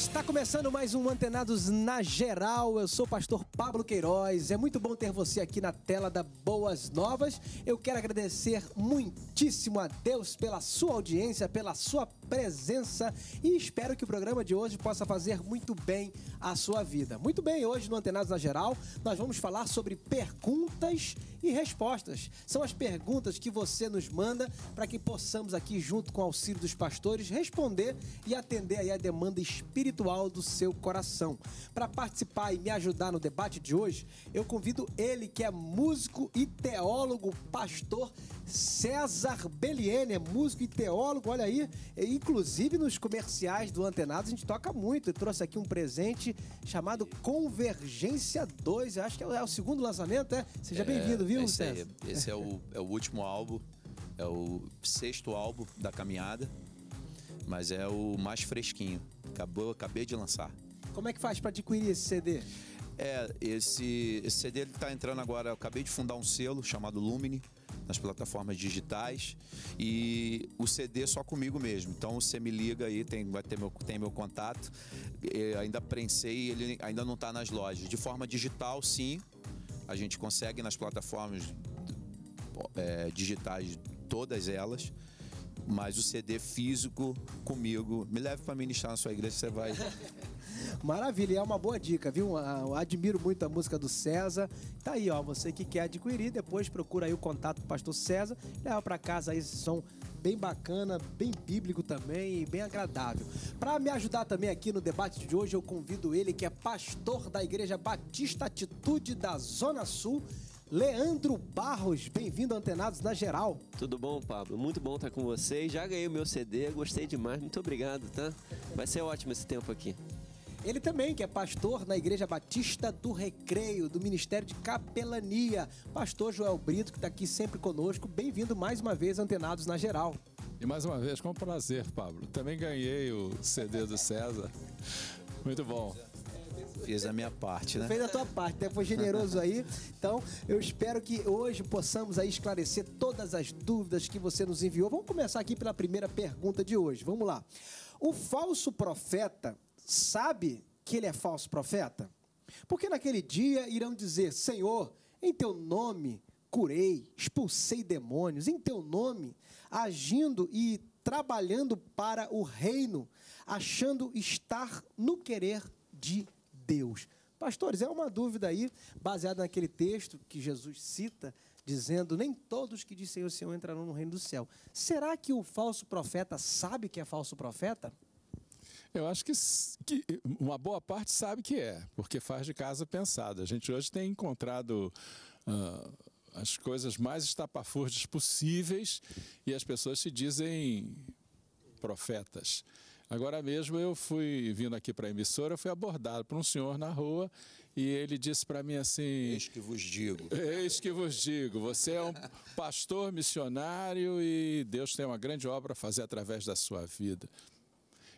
Está começando mais um Antenados na Geral. Eu sou o pastor Pablo Queiroz. É muito bom ter você aqui na tela da Boas Novas. Eu quero agradecer muitíssimo a Deus pela sua audiência, pela sua presença e espero que o programa de hoje possa fazer muito bem a sua vida. Muito bem, hoje no Antenados na Geral, nós vamos falar sobre perguntas e respostas. São as perguntas que você nos manda para que possamos aqui, junto com o auxílio dos pastores, responder e atender aí a demanda espiritual do seu coração. Para participar e me ajudar no debate de hoje, eu convido ele que é músico e teólogo, pastor César Belliene, é músico e teólogo, olha aí, inclusive nos comerciais do Antenados a gente toca muito. Eu trouxe aqui um presente chamado Convergência 2, eu acho que é o segundo lançamento, é? Seja é, bem-vindo, viu, esse César? Aí, esse é o, é o último álbum, é o sexto álbum da caminhada, mas é o mais fresquinho. Acabou, acabei de lançar. Como é que faz para adquirir esse CD? É, esse, esse CD está entrando agora. Eu acabei de fundar um selo chamado Lumine nas plataformas digitais e o CD só comigo mesmo. Então você me liga aí, tem, vai ter meu, tem meu contato. Eu ainda prensei, ele ainda não está nas lojas. De forma digital, sim, a gente consegue nas plataformas é, digitais todas elas mas o CD físico comigo. Me leve para ministrar na sua igreja, você vai. Maravilha, é uma boa dica, viu? Ah, eu admiro muito a música do César. Tá aí, ó, você que quer adquirir, depois procura aí o contato do pastor César, leva para casa aí esse som bem bacana, bem bíblico também e bem agradável. Para me ajudar também aqui no debate de hoje, eu convido ele que é pastor da Igreja Batista Atitude da Zona Sul Leandro Barros, bem-vindo Antenados na Geral. Tudo bom, Pablo? Muito bom estar com vocês. Já ganhei o meu CD, gostei demais. Muito obrigado, tá? Vai ser ótimo esse tempo aqui. Ele também, que é pastor na Igreja Batista do Recreio, do Ministério de Capelania. Pastor Joel Brito, que está aqui sempre conosco. Bem-vindo mais uma vez, Antenados na Geral. E mais uma vez, com prazer, Pablo. Também ganhei o CD do César. Muito bom. Fiz a minha parte, né? Fez a tua parte, né? Foi generoso aí. Então, eu espero que hoje possamos aí esclarecer todas as dúvidas que você nos enviou. Vamos começar aqui pela primeira pergunta de hoje. Vamos lá. O falso profeta sabe que ele é falso profeta? Porque naquele dia irão dizer: Senhor, em teu nome curei, expulsei demônios, em teu nome, agindo e trabalhando para o reino, achando estar no querer de Deus. Pastores, é uma dúvida aí, baseada naquele texto que Jesus cita, dizendo: Nem todos que dizem o Senhor entrarão no reino do céu. Será que o falso profeta sabe que é falso profeta? Eu acho que, que, uma boa parte sabe que é, porque faz de casa pensada. A gente hoje tem encontrado uh, as coisas mais estapafúrdias possíveis e as pessoas se dizem profetas. Agora mesmo eu fui vindo aqui para a emissora, fui abordado por um senhor na rua e ele disse para mim assim: Eis que vos digo. Eis que vos digo, você é um pastor missionário e Deus tem uma grande obra a fazer através da sua vida.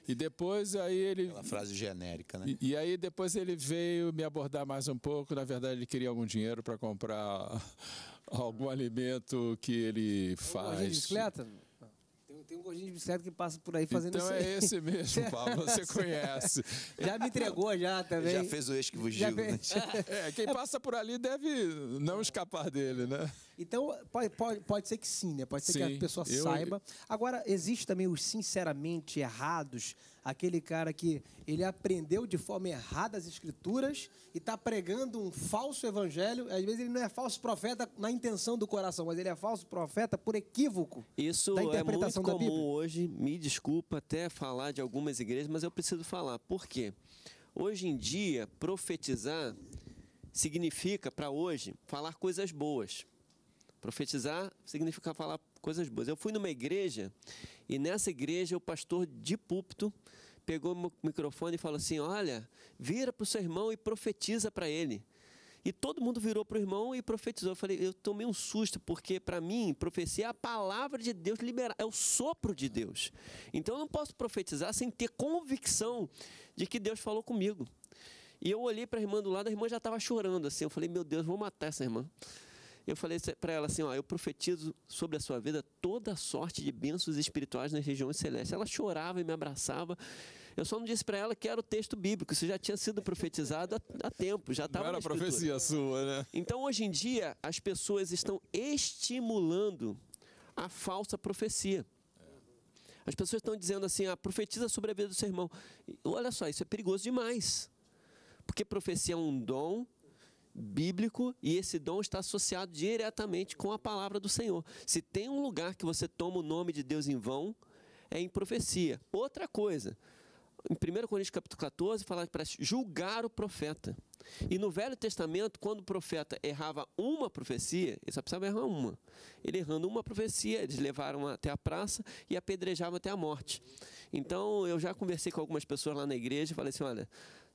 E depois aí ele. Aquela frase genérica, né? E, e, aí depois ele veio me abordar mais um pouco. Na verdade, ele queria algum dinheiro para comprar algum alimento que ele faz. Uma bicicleta? Tem um gordinho de bicicleta que passa por aí fazendo então isso. Então é esse mesmo, Paulo, você conhece. Já me entregou já também. Já fez o eixo que vos digo. Né? É, quem passa por ali deve não escapar dele, né? Então, pode, pode, pode ser que sim, né? Pode ser sim, que a pessoa eu... saiba. Agora, existe também os sinceramente errados, aquele cara que ele aprendeu de forma errada as escrituras e está pregando um falso evangelho. Às vezes ele não é falso profeta na intenção do coração, mas ele é falso profeta por equívoco. Isso da interpretação é muito comum hoje, me desculpa até falar de algumas igrejas, mas eu preciso falar. Por quê? Hoje em dia, profetizar significa, para hoje, falar coisas boas. Profetizar significa falar coisas boas. Eu fui numa igreja e nessa igreja o pastor de púlpito pegou o microfone e falou assim: Olha, vira para o seu irmão e profetiza para ele. E todo mundo virou para o irmão e profetizou. Eu falei, eu tomei um susto, porque para mim, profecia é a palavra de Deus liberar, é o sopro de Deus. Então eu não posso profetizar sem ter convicção de que Deus falou comigo. E eu olhei para a irmã do lado, a irmã já estava chorando assim. Eu falei, meu Deus, vou matar essa irmã. Eu falei para ela assim, ó, eu profetizo sobre a sua vida toda sorte de bênçãos espirituais nas regiões celestes. Ela chorava e me abraçava. Eu só não disse para ela que era o texto bíblico, isso já tinha sido profetizado há, há tempo, já estava Não era profecia sua, né? Então, hoje em dia, as pessoas estão estimulando a falsa profecia. As pessoas estão dizendo assim, ah, profetiza sobre a vida do seu irmão. Olha só, isso é perigoso demais. Porque profecia é um dom bíblico e esse dom está associado diretamente com a palavra do Senhor. Se tem um lugar que você toma o nome de Deus em vão, é em profecia. Outra coisa, em 1 Coríntios capítulo 14, fala para julgar o profeta. E no Velho Testamento, quando o profeta errava uma profecia, ele só precisava errar uma. Ele errando uma profecia, eles levaram até a praça e apedrejavam até a morte. Então, eu já conversei com algumas pessoas lá na igreja e falei assim: olha,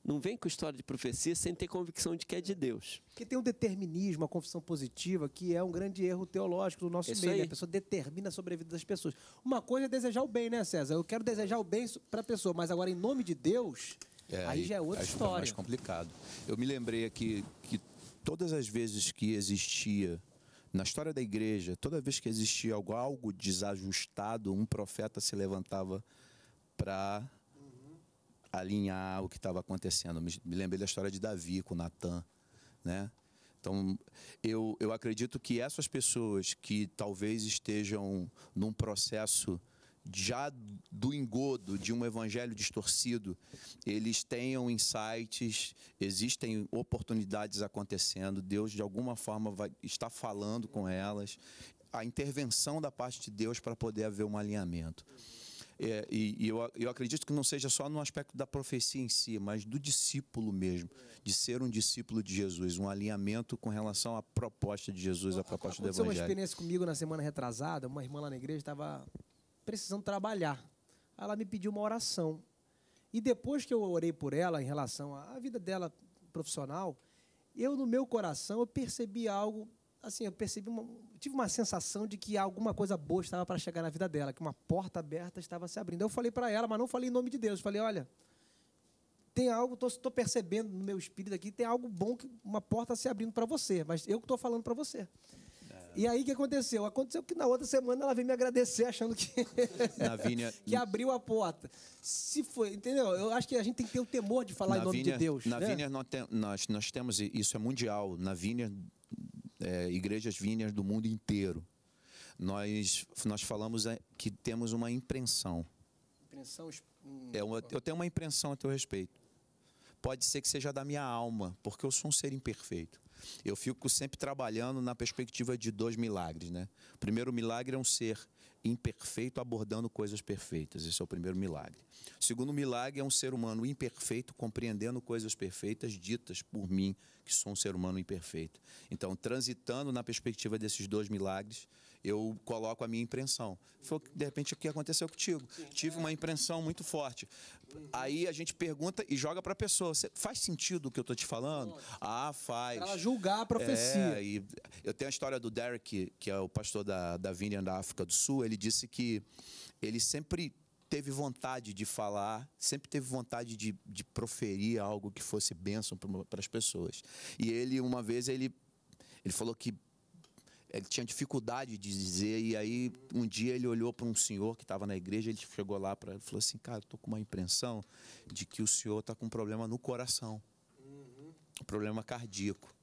não vem com história de profecia sem ter convicção de que é de Deus. Porque tem um determinismo, a confissão positiva, que é um grande erro teológico do nosso Isso meio. Né? A pessoa determina sobre a vida das pessoas. Uma coisa é desejar o bem, né, César? Eu quero desejar o bem para a pessoa, mas agora, em nome de Deus, aí, já é outra aí fica mais história. complicado. Eu me lembrei aqui que todas as vezes que existia na história da igreja, toda vez que existia algo, algo desajustado, um profeta se levantava para alinhar o que estava acontecendo. Me, me lembrei da história de Davi com Natan, né? Então, eu, eu acredito que essas pessoas que talvez estejam num processo já do engodo de um evangelho distorcido, eles tenham insights, existem oportunidades acontecendo, Deus de alguma forma vai estar falando com elas, a intervenção da parte de Deus para poder haver um alinhamento. É, e, e eu, eu acredito que não seja só no aspecto da profecia em si, mas do discípulo mesmo, de ser um discípulo de Jesus, um alinhamento com relação à proposta de Jesus, à proposta do Aconteceu uma Evangelho. experiência comigo na semana retrasada, uma irmã lá na igreja estava precisando trabalhar. Ela me pediu uma oração. E depois que eu orei por ela em relação à vida dela profissional, eu no meu coração eu percebi algo, assim, eu percebi uma, tive uma sensação de que alguma coisa boa estava para chegar na vida dela, que uma porta aberta estava se abrindo. Eu falei para ela, mas não falei em nome de Deus. Eu falei, olha, tem algo, estou percebendo no meu espírito aqui, tem algo bom, que uma porta se abrindo para você, mas eu que estou falando para você. E aí o que aconteceu? Aconteceu que na outra semana ela veio me agradecer achando que, Na Vínia, que abriu a porta. Se foi, entendeu? Eu acho que a gente tem que ter o temor de falar em nome de Deus. Na né? Nós, nós, nós temos, isso é mundial, na Vínia, é, igrejas vínias do mundo inteiro. Nós, nós falamos é, que temos uma impressão. Impressão, hum, É uma- eu tenho uma impressão a teu respeito. Pode ser que seja da minha alma, porque eu sou um ser imperfeito. Eu fico sempre trabalhando na perspectiva de dois milagres, né? O primeiro milagre é um ser imperfeito abordando coisas perfeitas. Esse é o primeiro milagre. O segundo milagre é um ser humano imperfeito compreendendo coisas perfeitas ditas por mim, que sou um ser humano imperfeito. Então, transitando na perspectiva desses dois milagres, eu coloco a minha impressão. Foi, de repente, o que aconteceu contigo. Tive uma impressão muito forte. Aí a gente pergunta e joga para a pessoa: "Cê- faz sentido o que eu estou te falando? Ah, faz. Ela julgar a profecia. É, e eu tenho a história do Derek, que é o pastor da, da Vineyard da África do Sul. Ele disse que ele sempre teve vontade de falar, sempre teve vontade de, de proferir algo que fosse bênção para as pessoas. E ele, uma vez, ele, ele falou que ele tinha dificuldade de dizer, e aí um dia ele olhou para um senhor que estava na igreja, ele chegou lá para ele e falou assim: Cara, estou com uma impressão de que o senhor está com um problema no coração, um problema cardíaco.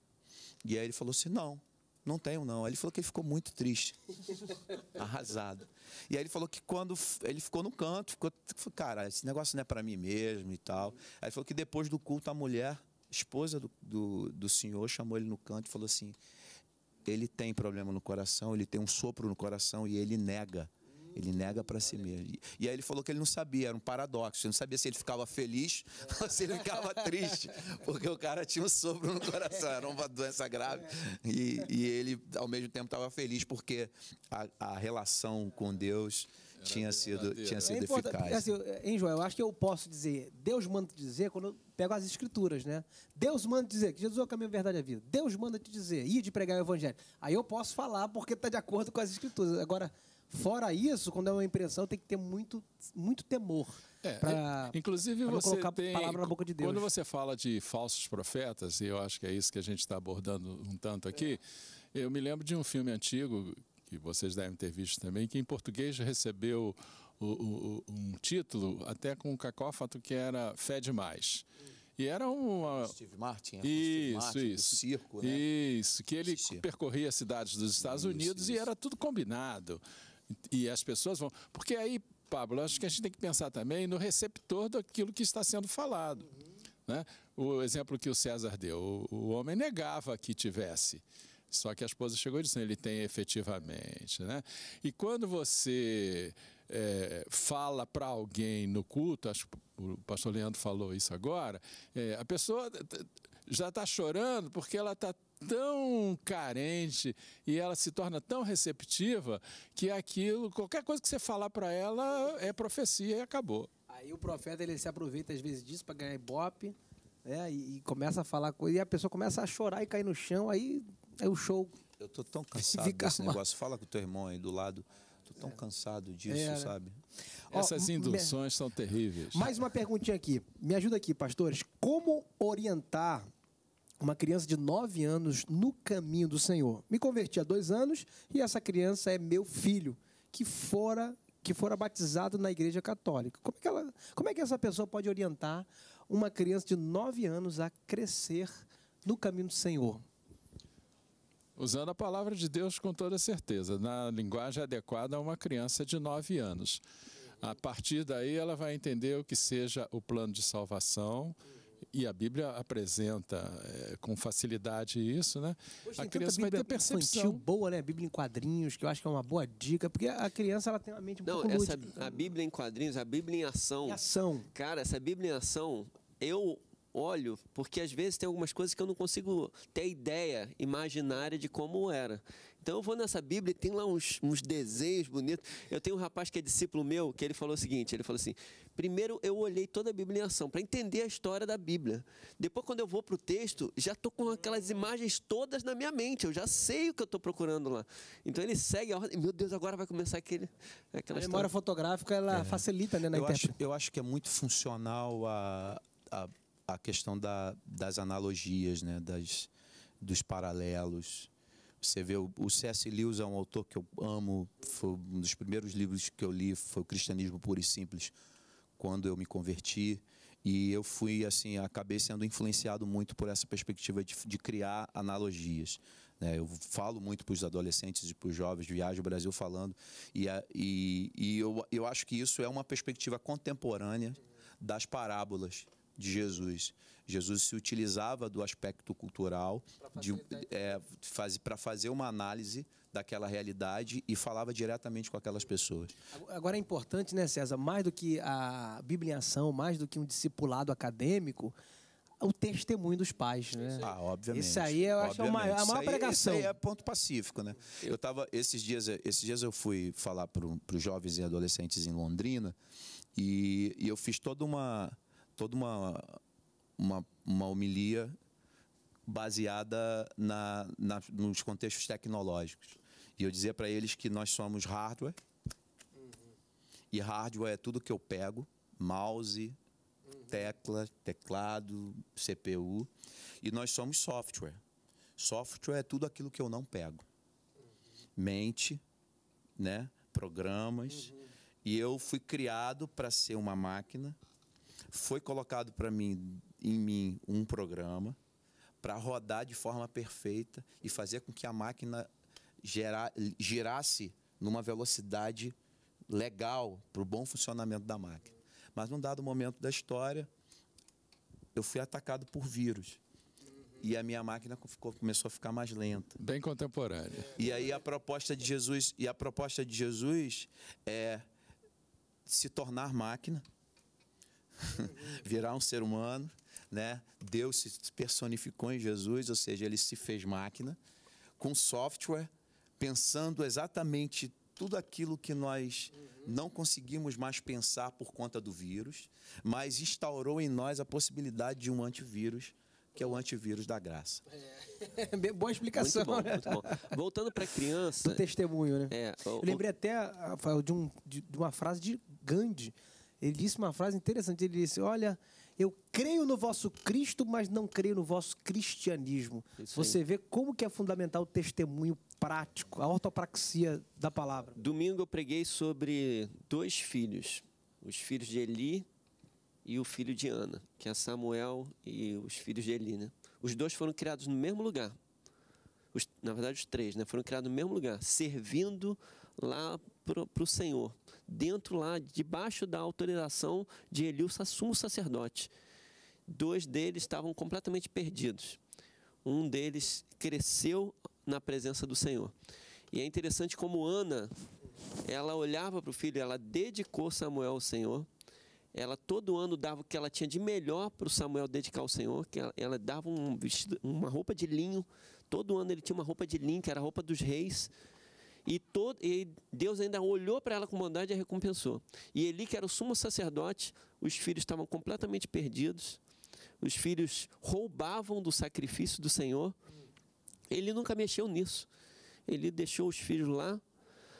E aí ele falou assim: Não, não tenho não. Aí ele falou que ele ficou muito triste, arrasado. E aí ele falou que quando ele ficou no canto, ficou, cara, esse negócio não é para mim mesmo e tal. Aí ele falou que depois do culto a mulher, esposa do, do, do senhor, chamou ele no canto e falou assim: ele tem problema no coração, ele tem um sopro no coração e ele nega. Ele nega para si mesmo. E- aí ele falou que ele não sabia, era um paradoxo. Ele não sabia se ele ficava feliz ou se ele ficava triste, porque o cara tinha um sopro no coração, era uma doença grave. E, e ele, ao mesmo tempo, estava feliz porque a, a relação com Deus tinha sido, tinha É sido importante, eficaz. assim, hein, Joel? Eu acho que eu posso dizer, Deus manda te dizer quando eu pego as escrituras, né? Deus manda te dizer que Jesus é o caminho, a verdade e a vida. Deus manda te dizer, ir de pregar o evangelho. Aí eu posso falar porque está de acordo com as escrituras. Agora, Fora isso, quando é uma impressão, tem que ter muito, muito temor. É, pra, inclusive pra você colocar tem, palavra na boca de Deus. Quando você fala de falsos profetas, e eu acho que é isso que a gente está abordando um tanto aqui, é. eu me lembro de um filme antigo que vocês devem ter visto também, que em português recebeu o, o, um título até com um cacófato que era Fé Demais. E era uma. Steve Martin, isso, Steve Martin, isso. circo, né? Isso, que ele percorria cidades dos Estados isso, Unidos isso. e era tudo combinado. E as pessoas vão. Porque aí, Pablo, acho que a gente tem que pensar também no receptor daquilo que está sendo falado. Uhum. Né? O exemplo que o César deu: o, o homem negava que tivesse. Só que a esposa chegou e disse: ele tem efetivamente. Né? E quando você é, fala para alguém no culto, acho que o pastor Leandro falou isso agora, é, a pessoa já está chorando porque ela está tão carente e ela se torna tão receptiva que aquilo, qualquer coisa que você falar para ela é profecia e acabou. Aí o profeta ele se aproveita às vezes disso para ganhar ibope, né? E, e, começa a falar coisa e a pessoa começa a chorar e cair no chão, aí é o show. Eu tô tão cansado desse uma... negócio. Fala com o teu irmão aí do lado. Tô tão é. cansado disso, é, né? sabe? Essas induções me... são terríveis. Mais uma perguntinha aqui. Me ajuda aqui, pastores. Como orientar uma criança de 9 anos no caminho do Senhor. Me converti há dois anos e essa criança é meu filho, que fora que fora batizado na igreja católica. Como é que, ela, como é que essa pessoa pode orientar uma criança de 9 anos a crescer no caminho do Senhor? Usando a palavra de Deus com toda certeza, na linguagem adequada a uma criança de 9 anos. A partir daí, ela vai entender o que seja o plano de salvação e a Bíblia apresenta é, com facilidade isso, né? Hoje a criança vai ter percepção boa, né? Bíblia em quadrinhos, que eu acho que é uma boa dica, porque a criança ela tem uma mente um Não, pouco essa, a Bíblia em quadrinhos, a Bíblia em ação. Em ação. Cara, essa Bíblia em ação, eu olho, porque às vezes tem algumas coisas que eu não consigo ter ideia imaginária de como era. Então eu vou nessa Bíblia e tem lá uns, uns desenhos bonitos. Eu tenho um rapaz que é discípulo meu, que ele falou o seguinte, ele falou assim, primeiro eu olhei toda a Bíblia em ação, para entender a história da Bíblia. Depois quando eu vou para o texto, já estou com aquelas imagens todas na minha mente, eu já sei o que eu estou procurando lá. Então ele segue a ordem, meu Deus, agora vai começar aquele, aquela A memória história. fotográfica, ela é. facilita né, na eu acho, eu acho que é muito funcional a, a, a questão da, das analogias, né, das, dos paralelos você vê, o, C.S. Lewis é um autor que eu amo, foi um dos primeiros livros que eu li, foi o Cristianismo Puro e Simples, quando eu me converti. E eu fui, assim, acabei sendo influenciado muito por essa perspectiva de, de criar analogias. Né? Eu falo muito para os adolescentes e para os jovens, viajo o Brasil falando, e, e, e eu, eu acho que isso é uma perspectiva contemporânea das parábolas de Jesus. Jesus se utilizava do aspecto cultural é, para fazer uma análise daquela realidade e falava diretamente com aquelas pessoas. Agora é importante, né, César, mais do que a Bíblia em ação, mais do que um discipulado acadêmico, o testemunho dos pais, né? Ah, obviamente. Isso aí eu acho é a maior, a maior aí, pregação. Isso aí é ponto pacífico, né? Eu tava esses dias, esses dias eu fui falar para os jovens e adolescentes em Londrina e, e eu fiz toda uma toda uma, uma, uma homilia baseada na, na, nos contextos tecnológicos. E eu dizia para eles que nós somos hardware, uhum. e hardware é tudo que eu pego, mouse, uhum. tecla, teclado, CPU, e nós somos software. Software é tudo aquilo que eu não pego. Uhum. Mente, né, programas, e eu fui criado para ser uma máquina foi colocado para mim em mim um programa para rodar de forma perfeita e fazer com que a máquina gerar, girasse numa velocidade legal para o bom funcionamento da máquina. Mas num dado momento da história, eu fui atacado por vírus. E a minha máquina ficou, começou a ficar mais lenta. Bem contemporânea. E aí a proposta de Jesus, e a proposta de Jesus é se tornar máquina virar um ser humano, né? Deus se personificou em Jesus, ou seja, ele se fez máquina, com software, pensando exatamente tudo aquilo que nós não conseguimos mais pensar por conta do vírus, mas instaurou em nós a possibilidade de um antivírus que é o antivírus da graça. É. Boa explicação. Muito bom, né? muito bom. Voltando para criança. Do testemunho, né? É, o, Eu lembrei até de, um, de, de uma frase de Gandhi. Ele disse uma frase interessante. Ele disse: Olha, eu creio no vosso Cristo, mas não creio no vosso cristianismo. Você vê como que é fundamental o testemunho prático, a ortopraxia da palavra. Domingo eu preguei sobre dois filhos, os filhos de Eli e o filho de Ana, que é Samuel e os filhos de Eli, né? Os dois foram criados no mesmo lugar. Os, na verdade, os três, né? Foram criados no mesmo lugar, servindo lá para o Senhor dentro lá, debaixo da autorização de Eliu, sumo sacerdote. Dois deles estavam completamente perdidos. Um deles cresceu na presença do Senhor. E é interessante como Ana, ela olhava para o filho, ela dedicou Samuel ao Senhor. Ela todo ano dava o que ela tinha de melhor para o Samuel dedicar ao Senhor, que ela, ela dava um vestido, uma roupa de linho. Todo ano ele tinha uma roupa de linho, que era a roupa dos reis. E, todo, e Deus ainda olhou para ela com bondade e a recompensou. E Eli, que era o sumo sacerdote, os filhos estavam completamente perdidos. Os filhos roubavam do sacrifício do Senhor. Ele nunca mexeu nisso. Ele deixou os filhos lá.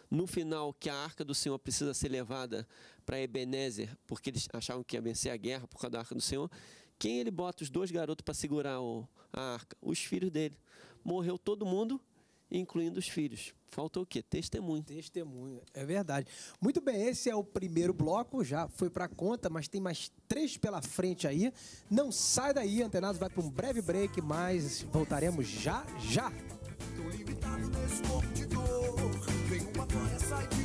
No final, que a arca do Senhor precisa ser levada para Ebenezer, porque eles achavam que ia vencer a guerra por causa da arca do Senhor. Quem ele bota os dois garotos para segurar o, a arca? Os filhos dele. Morreu todo mundo, incluindo os filhos. Faltou o quê? Testemunho. Testemunho, é verdade. Muito bem, esse é o primeiro bloco, já foi para conta, mas tem mais três pela frente aí. Não sai daí, Antenados vai para um breve break, mas voltaremos já, já. Tô limitado nesse corpo de dor, vem uma glória, sai de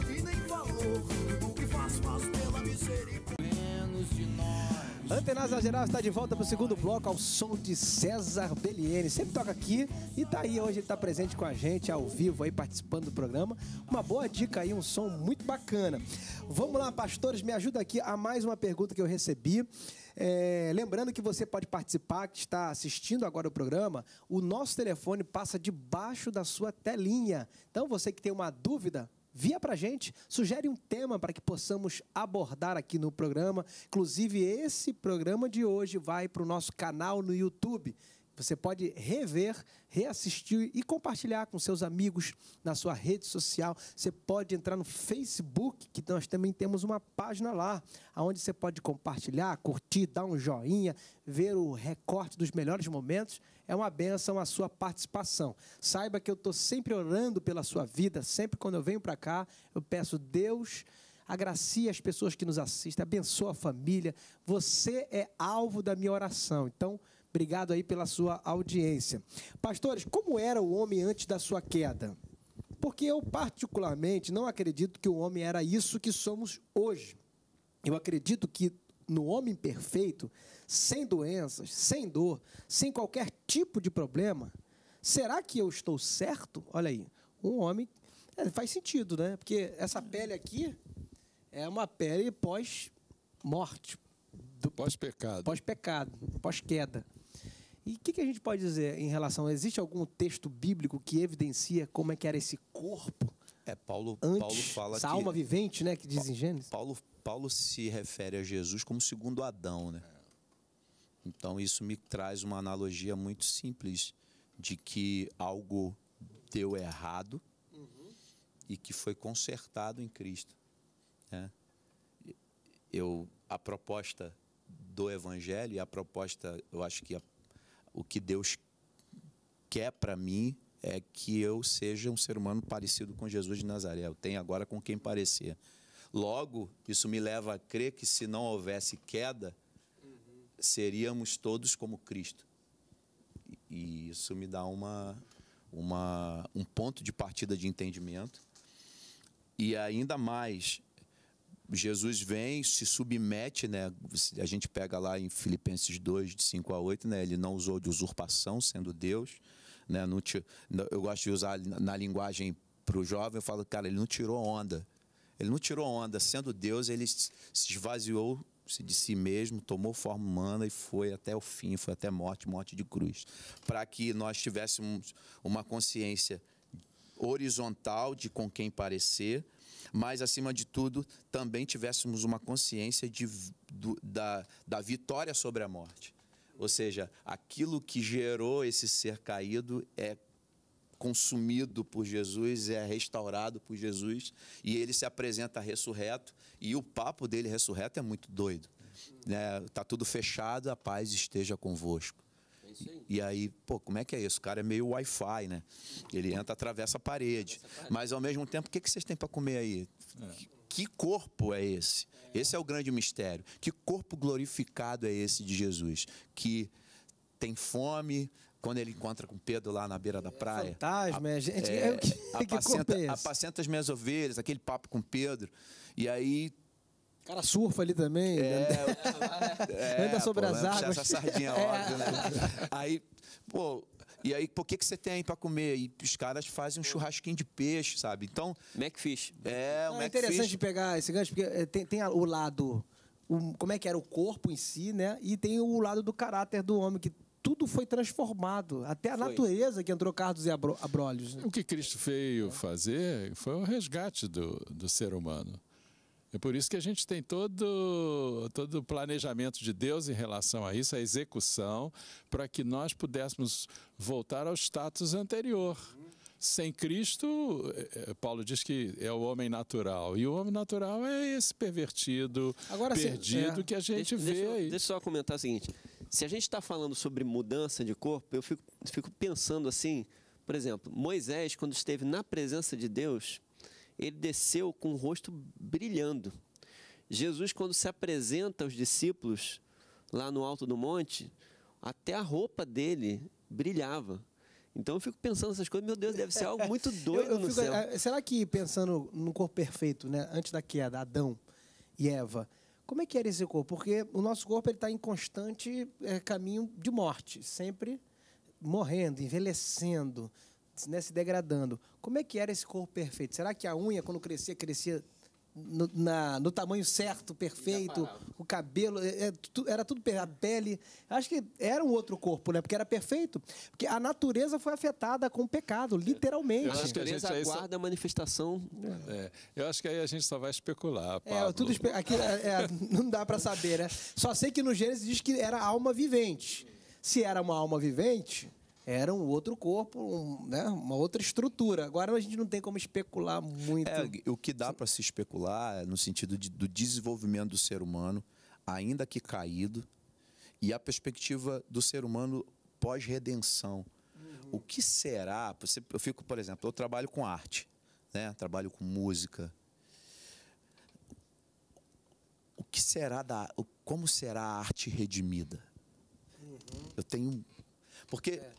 nós. Antenasa Geral está de volta para o segundo bloco ao som de César Belliene. Sempre toca aqui e tá aí hoje, ele está presente com a gente ao vivo aí participando do programa. Uma boa dica aí, um som muito bacana. Vamos lá, pastores, me ajuda aqui a mais uma pergunta que eu recebi. É, lembrando que você pode participar, que está assistindo agora o programa, o nosso telefone passa debaixo da sua telinha. Então, você que tem uma dúvida, via para gente, sugere um tema para que possamos abordar aqui no programa. Inclusive, esse programa de hoje vai para o nosso canal no YouTube. Você pode rever, reassistir e compartilhar com seus amigos na sua rede social. Você pode entrar no Facebook, que nós também temos uma página lá, onde você pode compartilhar, curtir, dar um joinha, ver o recorte dos melhores momentos. É uma benção a sua participação. Saiba que eu estou sempre orando pela sua vida, sempre quando eu venho para cá, eu peço Deus agracie as pessoas que nos assistem, abençoa a família. Você é alvo da minha oração. Então, Obrigado aí pela sua audiência. Pastores, como era o homem antes da sua queda? Porque eu, particularmente, não acredito que o homem era isso que somos hoje. Eu acredito que no homem perfeito, sem doenças, sem dor, sem qualquer tipo de problema, será que eu estou certo? Olha aí, um homem. É, faz sentido, né? Porque essa pele aqui é uma pele pós-morte. Pós-pecado. Pós-pecado, pós-queda. E o que, que, a gente pode dizer em relação? Existe algum texto bíblico que evidencia como é que era esse corpo? É, Paulo, antes, Paulo fala essa que, alma vivente, né, que diz em Gênesis. Paulo, Paulo se refere a Jesus como segundo Adão, né? Então isso me traz uma analogia muito simples de que algo deu errado uhum. e que foi consertado em Cristo. Né? Eu a proposta do Evangelho e a proposta, eu acho que a o que Deus quer para mim é que eu seja um ser humano parecido com Jesus de Nazaré. Eu tenho agora com quem parecer. Logo, isso me leva a crer que se não houvesse queda, seríamos todos como Cristo. E isso me dá uma, uma, um ponto de partida de entendimento. E ainda mais, Jesus vem, se submete, né? A gente pega lá em Filipenses 2, de 5 a 8, né? Ele não usou de usurpação, sendo Deus. Né? Não, eu gosto de usar na linguagem para o jovem, eu falo, cara, ele não tirou onda. Ele não tirou onda. Sendo Deus, ele se esvaziou de si mesmo, tomou forma humana e foi até o fim, foi até morte, morte de cruz. Para que nós tivéssemos uma consciência horizontal de com quem parecer, mas, acima de tudo, também tivéssemos uma consciência de, do, da, da vitória sobre a morte. Ou seja, aquilo que gerou esse ser caído é consumido por Jesus, é restaurado por Jesus e ele se apresenta ressurreto e o papo dele ressurreto é muito doido. Né? Tá tudo fechado, a paz esteja convosco. É e aí, pô, como é que é isso? O cara é meio Wi-Fi, né? Ele entra, atravessa a parede. Mas ao mesmo tempo, o que, que vocês têm para comer aí? É. Que corpo é esse? Esse é o grande mistério. Que corpo glorificado é esse de Jesus? Que tem fome, quando ele encontra com Pedro lá na beira da praia. Fantasma, a, gente. É, que, apacenta, que é apacenta as minhas ovelhas, aquele papo com Pedro. E aí. O cara surfa ali também. É, é, anda sobre pô, as águas. Essa sardinha, é. óbvio, né? Aí, pô, e aí, por que, que você tem aí para comer? E os caras fazem um churrasquinho de peixe, sabe? Então. Macfish. É, o é interessante pegar esse gancho, porque eh, tem, tem o lado. O, como é que era o corpo em si, né? E tem o lado do caráter do homem, que tudo foi transformado. Até a foi. natureza que entrou Carlos e Abrolhos. Né? O que Cristo veio fazer foi o resgate do, do ser humano. É por isso que a gente tem todo, todo o planejamento de Deus em relação a isso, a execução, para que nós pudéssemos voltar ao status anterior. Sem Cristo, é, é, Paulo diz que é o homem natural. E o homem natural é esse pervertido, Agora, perdido é. que a gente deixa, vê deixa, aí. Deixa eu só comentar o seguinte: se a gente está falando sobre mudança de corpo, eu fico, fico pensando assim, por exemplo, Moisés, quando esteve na presença de Deus, ele desceu com o rosto brilhando. Jesus, quando se apresenta aos discípulos lá no alto do monte, até a roupa dele brilhava. Então eu fico pensando essas coisas, meu Deus, deve ser algo muito doido eu, eu no fico, céu. Eh, será que pensando no corpo perfeito, né, antes da queda, Adão e Eva, como é que era esse corpo? Porque o nosso corpo está em constante é, caminho de morte, sempre morrendo, envelhecendo, né, se degradando. Como é que era esse corpo perfeito? Será que a unha, quando crescia, crescia no, na, no tamanho certo, perfeito, o cabelo, é, é, era tudo a pele. Acho que era um outro corpo, né? Porque era perfeito. Porque a natureza foi afetada com o pecado, literalmente. A natureza a aguarda a manifestação. É, eu acho que aí a gente só vai especular. Pablo. É, tudo aqui, é, não dá para saber, né? Só sei que no Gênesis diz que era alma vivente. Se era uma alma vivente, era um outro corpo, um, né, uma outra estrutura. Agora a gente não tem como especular muito. É, o que dá para se especular é no sentido de, do desenvolvimento do ser humano, ainda que caído, e a perspectiva do ser humano pós-redenção. Uhum. O que será? Eu fico, por exemplo, eu trabalho com arte, né? trabalho com música. O que será da. Como será a arte redimida? Uhum. Eu tenho. Porque é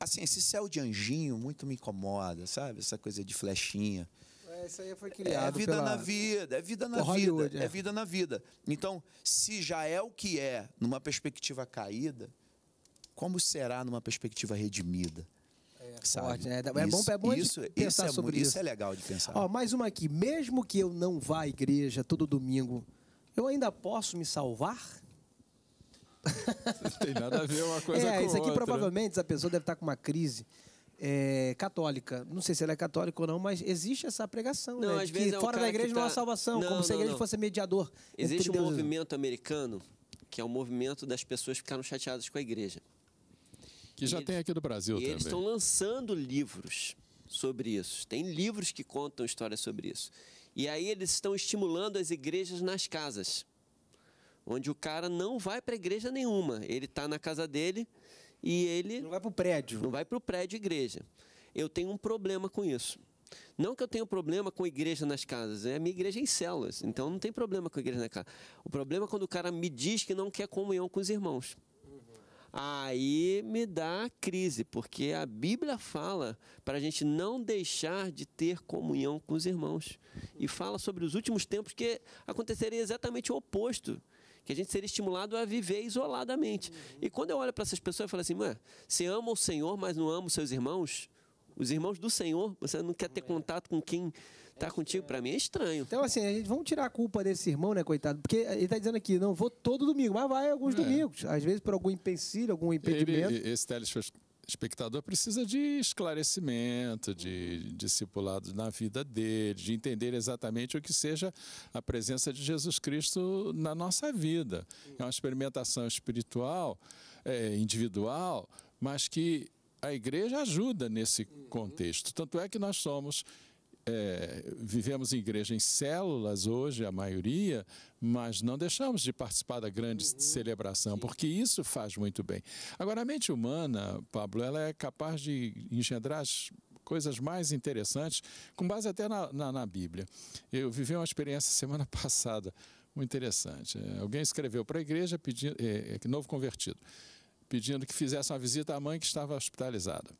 assim, esse céu de anjinho muito me incomoda, sabe? Essa coisa de flechinha. É, isso aí foi criado. É vida pela... na vida, é vida na vida, é. é vida na vida. Então, se já é o que é numa perspectiva caída, como será numa perspectiva redimida? É, forte, né? é bom, é bom isso, pensar isso é, sobre isso. Isso é legal de pensar. Ó, mais uma aqui. Mesmo que eu não vá à igreja todo domingo, eu ainda posso me salvar? Não tem nada a ver uma coisa é, com isso aqui outra. provavelmente a pessoa deve estar com uma crise é, católica. Não sei se ela é católica ou não, mas existe essa pregação. Não, né? às vezes é fora da igreja tá... não há salvação, não, como se a igreja não. fosse mediador. Existe um Deus movimento americano que é o movimento das pessoas que ficaram chateadas com a igreja. Que já tem aqui no Brasil e também. Eles estão lançando livros sobre isso. Tem livros que contam histórias sobre isso. E aí eles estão estimulando as igrejas nas casas onde o cara não vai para igreja nenhuma. Ele está na casa dele e ele. Não vai para o prédio. Não vai para o prédio igreja. Eu tenho um problema com isso. Não que eu tenha problema com igreja nas casas, é a minha igreja em células, então não tem problema com a igreja na casa. O problema é quando o cara me diz que não quer comunhão com os irmãos. Aí me dá crise, porque a Bíblia fala para a gente não deixar de ter comunhão com os irmãos. E fala sobre os últimos tempos que aconteceria exatamente o oposto que a gente seria estimulado a viver isoladamente. Uhum. E quando eu olho para essas pessoas, eu falo assim, mano, você ama o Senhor, mas não ama os seus irmãos? Os irmãos do Senhor, você não quer ter contato com quem está contigo? Para mim é estranho. Então, assim, a gente, vamos tirar a culpa desse irmão, né, coitado? Porque ele está dizendo aqui, não vou todo domingo, mas vai alguns é. domingos. Às vezes por algum empecilho, algum impedimento. Ele, esse espectador precisa de esclarecimento, de discipulado na vida dele, de entender exatamente o que seja a presença de Jesus Cristo na nossa vida. É uma experimentação espiritual é, individual, mas que a igreja ajuda nesse contexto. Tanto é que nós somos é, vivemos em igreja em células hoje, a maioria, mas não deixamos de participar da grande uhum. celebração, porque isso faz muito bem. Agora, a mente humana, Pablo, ela é capaz de engendrar as coisas mais interessantes, com base até na, na, na Bíblia. Eu vivi uma experiência semana passada muito interessante. É, alguém escreveu para a igreja, pedindo, é, é, novo convertido, pedindo que fizesse uma visita à mãe que estava hospitalizada.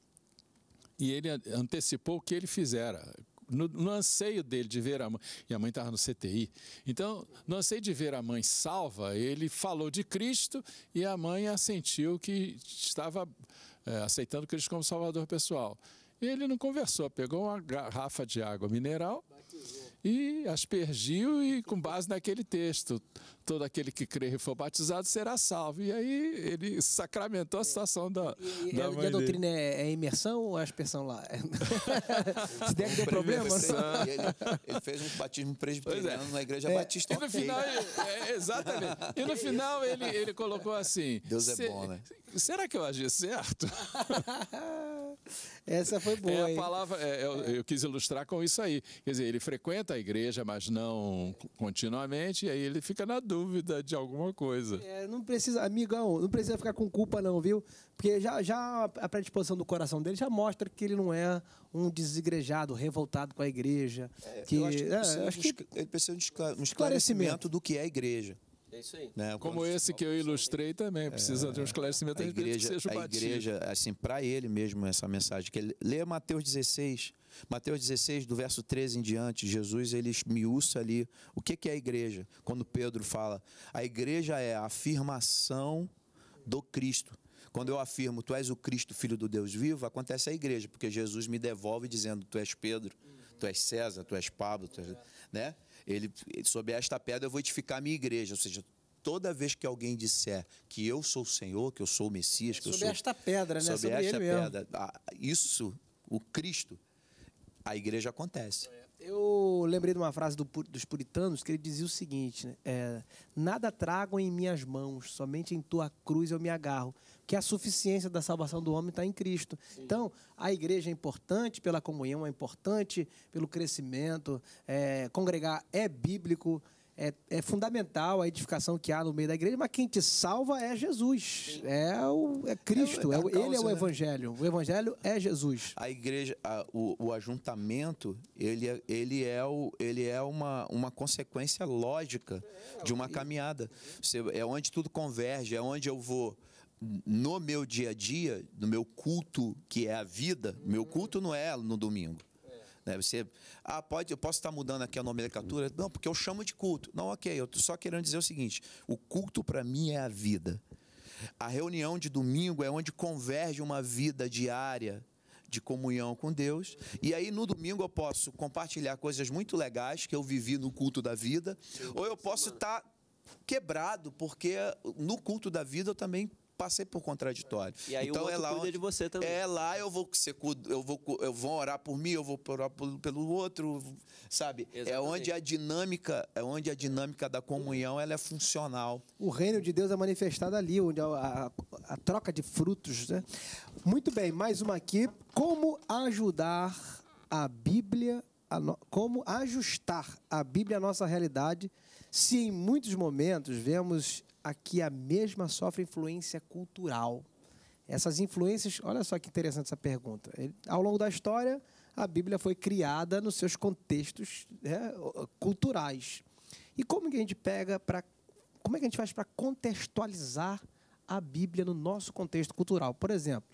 E ele antecipou o que ele fizera no, no, anseio dele de ver a mãe, e a mãe estava no CTI. Então, no anseio de ver a mãe salva, ele falou de Cristo e a mãe assentiu que estava é, aceitando Cristo como Salvador pessoal. E ele não conversou, pegou uma garrafa de água mineral e aspergiu e com base naquele texto, todo aquele que crer e for batizado será salvo. E aí ele sacramentou a situação da, e, da e a, doutrina é, é, imersão ou é aspersão lá? Se der que deu problema. Ele, ele, fez um batismo presbiteriano é. na igreja é. batista. E no final, é, exatamente. E no final ele, ele colocou assim: Deus é bom, né? Será que eu agi certo? Essa foi boa. É a palavra, é, eu, eu, quis ilustrar com isso aí. Quer dizer, ele frequenta a igreja, mas não continuamente, e aí ele fica na dúvida de alguma coisa. É, não precisa, amigão, não precisa ficar com culpa, não, viu? Porque já, já a predisposição do coração dele já mostra que ele não é um desigrejado, revoltado com a igreja. É, que, eu acho que, ele precisa, é, acho que ele precisa de um esclarecimento do que é a igreja. É isso aí. Né? Como esse que eu ilustrei também, precisa é, de um esclarecimento a igreja, que seja o A igreja, assim, para ele mesmo, essa mensagem, que ele lê Mateus 16, Mateus 16, do verso 13 em diante, Jesus ele esmiuça ali o que, que é a igreja. Quando Pedro fala, a igreja é a afirmação do Cristo. Quando eu afirmo, tu és o Cristo, filho do Deus vivo, acontece a igreja, porque Jesus me devolve dizendo, tu és Pedro, tu és César, tu és Pablo, tu és, né? Ele, sobre esta pedra eu vou edificar a minha igreja. Ou seja, toda vez que alguém disser que eu sou o Senhor, que eu sou o Messias, que sobre eu sou. esta pedra, né? Sobre, sobre esta pedra. Isso, o Cristo, a igreja acontece. Eu lembrei de uma frase do, dos puritanos que ele dizia o seguinte: né? é, Nada tragam em minhas mãos, somente em tua cruz eu me agarro. Que a suficiência da salvação do homem está em Cristo. Sim. Então, a igreja é importante pela comunhão, é importante pelo crescimento, é, congregar é bíblico é, é, fundamental a edificação que há no meio da igreja, mas quem te salva é Jesus, é, o, é Cristo, é, é, ele é o Evangelho. O Evangelho é Jesus. A igreja, a, o, o, ajuntamento, ele é, ele é, o, ele é uma, uma consequência lógica de uma caminhada. Você, é onde tudo converge, é onde eu vou no meu dia a dia, no meu culto, que é a vida, meu culto não é no domingo. Né? Você, ah, pode, eu posso estar mudando aqui a nomenclatura? Não, porque eu chamo de culto. Não, ok, eu estou só querendo dizer o seguinte: o culto para mim é a vida. A reunião de domingo é onde converge uma vida diária de comunhão com Deus. E aí no domingo eu posso compartilhar coisas muito legais que eu vivi no culto da vida, ou eu posso estar quebrado, porque no culto da vida eu também passei por contraditório. E aí então, o outro é lá cuida de você também. É lá eu vou ser eu vou eu vou orar por mim, eu vou orar pelo outro, sabe? Exatamente. É onde a dinâmica, é onde a dinâmica da comunhão ela é funcional. O reino de Deus é manifestado ali, onde a, a, a troca de frutos, né? Muito bem, mais uma aqui, como ajudar a Bíblia, a no, como ajustar a Bíblia à nossa realidade, se em muitos momentos vemos aqui a mesma sofre influência cultural. Essas influências, olha só que interessante essa pergunta. Ao longo da história, a Bíblia foi criada nos seus contextos né, culturais. E como que a gente pega para. Como é que a gente faz para contextualizar a Bíblia no nosso contexto cultural? Por exemplo,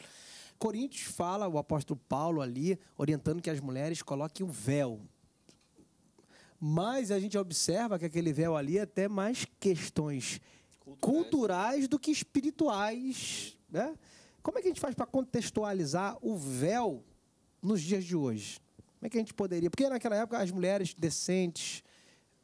Coríntios fala, o apóstolo Paulo ali, orientando que as mulheres coloquem o véu. Mas a gente observa que aquele véu ali é até mais questões culturais do que espirituais. Né? Como é que a gente faz para contextualizar o véu nos dias de hoje? Como é que a gente poderia? Porque naquela época as mulheres decentes